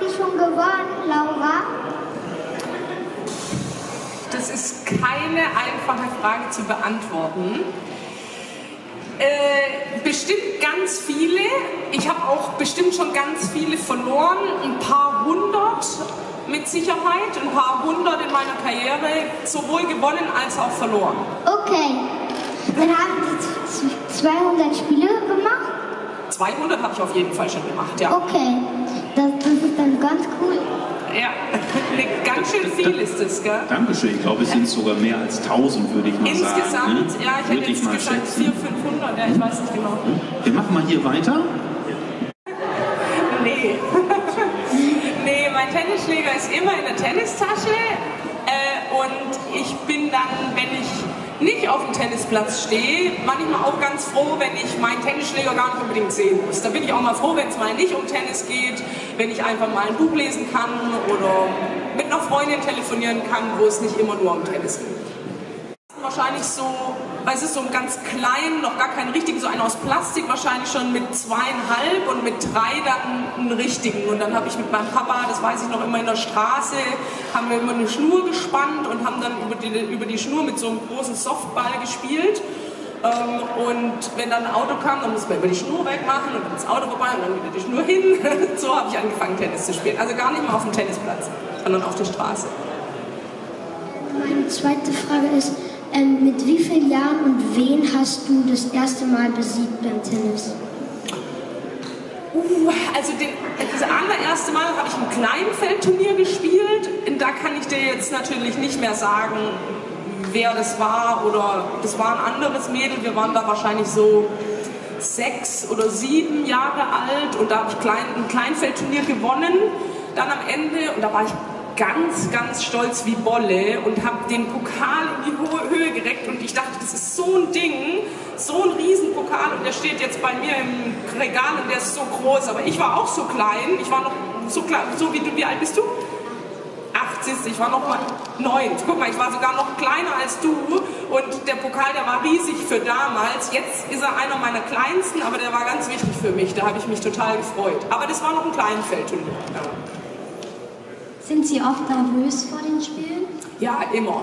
Sie schon gewonnen, Laura? Das ist keine einfache Frage zu beantworten. Äh, bestimmt ganz viele. Ich habe auch bestimmt schon ganz viele verloren. Ein paar hundert mit Sicherheit. Ein paar hundert in meiner Karriere. Sowohl gewonnen als auch verloren. Okay. Dann haben Sie 200 Spiele gemacht? 200 habe ich auf jeden Fall schon gemacht, ja. Okay. Das, das ist dann ganz cool. Ja, ganz schön viel ist es, gell? Dankeschön. Ich glaube, es sind sogar mehr als 1000, würde ich mal Insgesamt, sagen. ne? ja, ich Würde hätte jetzt mal gesagt schätzen. 400, 500, ja, ich weiß nicht genau. Wir machen mal hier weiter. Nee. nee, mein Tennisschläger ist immer in der Tennistasche äh, und ich bin dann, wenn ich nicht auf dem Tennisplatz stehe, manchmal auch ganz froh, wenn ich meinen Tennisschläger gar nicht unbedingt sehen muss. Da bin ich auch mal froh, wenn es mal nicht um Tennis geht, wenn ich einfach mal ein Buch lesen kann oder mit einer Freundin telefonieren kann, wo es nicht immer nur um Tennis geht. Wahrscheinlich so, weil es ist so ein ganz klein, noch gar keinen richtigen, so einen aus Plastik, wahrscheinlich schon mit zweieinhalb und mit drei dann einen richtigen. Und dann habe ich mit meinem Papa, das weiß ich noch immer in der Straße, haben wir immer eine Schnur gespannt und haben dann über die, über die Schnur mit so einem großen Softball gespielt. Ähm, und wenn dann ein Auto kam, dann musste man über die Schnur wegmachen und dann ins Auto vorbei und dann wieder die Schnur hin. so habe ich angefangen, Tennis zu spielen. Also gar nicht mal auf dem Tennisplatz, sondern auf der Straße. Meine zweite Frage ist, ähm, mit wie vielen Jahren und wen hast du das erste Mal besiegt beim Tennis? Uh, also den, das allererste Mal habe ich ein Kleinfeldturnier gespielt. Da kann ich dir jetzt natürlich nicht mehr sagen, wer das war oder das war ein anderes Mädel. Wir waren da wahrscheinlich so sechs oder sieben Jahre alt und da habe ich klein, ein Kleinfeldturnier gewonnen. Dann am Ende, und da war ich ganz, ganz stolz wie Bolle und habe den Pokal in die gereckt und ich dachte, das ist so ein Ding, so ein Riesenpokal und der steht jetzt bei mir im Regal und der ist so groß, aber ich war auch so klein, ich war noch so klein, so wie du, wie alt bist du? Ich war noch mal neun. Guck mal, ich war sogar noch kleiner als du und der Pokal, der war riesig für damals. Jetzt ist er einer meiner kleinsten, aber der war ganz wichtig für mich. Da habe ich mich total gefreut. Aber das war noch ein Kleinfeldturnier. Ja. Sind Sie oft nervös vor den Spielen? Ja, immer.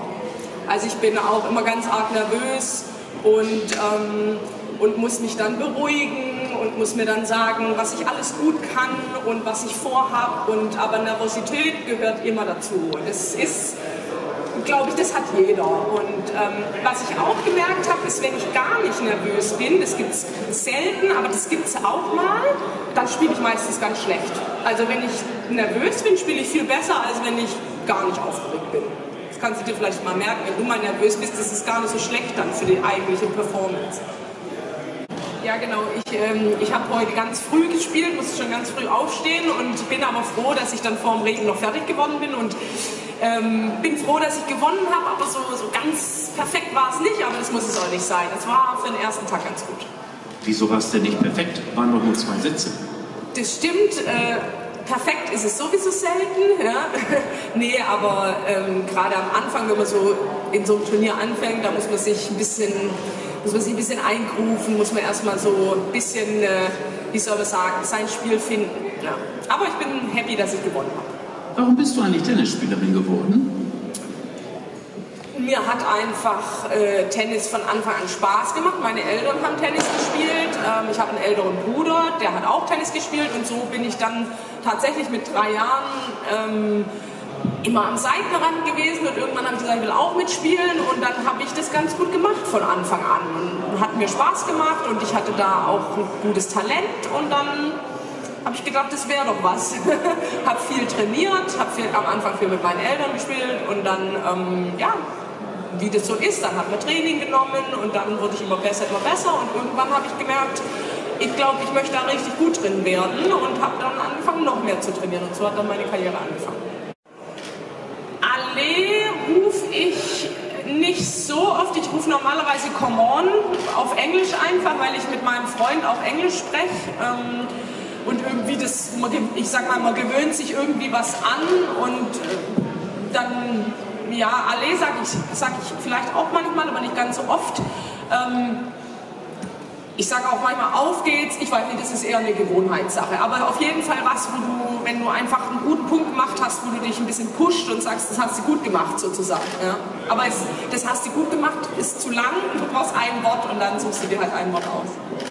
Also ich bin auch immer ganz arg nervös und, ähm, und muss mich dann beruhigen und muss mir dann sagen, was ich alles gut kann und was ich vorhab. Und aber Nervosität gehört immer dazu. Das ist, glaube ich, das hat jeder. Und ähm, was ich auch gemerkt habe, ist, wenn ich gar nicht nervös bin, das gibt es selten, aber das gibt es auch mal, dann spiele ich meistens ganz schlecht. Also wenn ich nervös bin, spiele ich viel besser, als wenn ich gar nicht aufgeregt bin. Das kannst du dir vielleicht mal merken. Wenn du mal nervös bist, ist es gar nicht so schlecht dann für die eigentliche Performance. Ja, genau. Ich, ähm, ich habe heute ganz früh gespielt, musste schon ganz früh aufstehen und bin aber froh, dass ich dann vor dem Regen noch fertig geworden bin und ähm, bin froh, dass ich gewonnen habe, aber so, so ganz perfekt war es nicht, aber das muss es auch nicht sein. Es war für den ersten Tag ganz gut. Wieso war es denn nicht perfekt? Waren doch nur zwei Sätze. Das stimmt. Äh, perfekt ist es sowieso selten. Ja? nee, aber ähm, gerade am Anfang, wenn man so in so einem Turnier anfängt, da muss man sich ein bisschen, muss man sich ein bisschen eingrufen, muss man erstmal so ein bisschen, äh, wie soll man sagen, sein Spiel finden. Ja. Aber ich bin happy, dass ich gewonnen habe. Warum bist du eigentlich Tennisspielerin geworden? Mir hat einfach äh, Tennis von Anfang an Spaß gemacht. Meine Eltern haben Tennis gespielt. Ähm, ich habe einen älteren Bruder, der hat auch Tennis gespielt. Und so bin ich dann tatsächlich mit drei Jahren ähm, immer am Seitenrand gewesen. Und irgendwann habe ich gesagt, ich will auch mitspielen. Und dann habe ich das ganz gut gemacht von Anfang an. Und hat mir Spaß gemacht und ich hatte da auch ein gutes Talent. Und dann habe ich gedacht, das wäre doch was. habe viel trainiert, habe am Anfang viel mit meinen Eltern gespielt und dann, ähm, ja, wie das so ist, dann hat man Training genommen und dann wurde ich immer besser, immer besser und irgendwann habe ich gemerkt, ich glaube, ich möchte da richtig gut drin werden und habe dann angefangen, noch mehr zu trainieren und so hat dann meine Karriere angefangen. Allee rufe ich nicht so oft. Ich rufe normalerweise Come On auf Englisch einfach, weil ich mit meinem Freund auch Englisch spreche. Ähm, und irgendwie das, ich sag mal, man gewöhnt sich irgendwie was an und dann, ja, Allee sage ich, sag ich vielleicht auch manchmal, aber nicht ganz so oft. Ähm, ich sage auch manchmal, auf geht's. Ich weiß nicht, das ist eher eine Gewohnheitssache. Aber auf jeden Fall was, wo du, wenn du einfach einen guten Punkt gemacht hast, wo du dich ein bisschen pusht und sagst, das hast du gut gemacht sozusagen. Ja. Aber es, das hast du gut gemacht, ist zu lang, du brauchst ein Wort und dann suchst du dir halt ein Wort aus.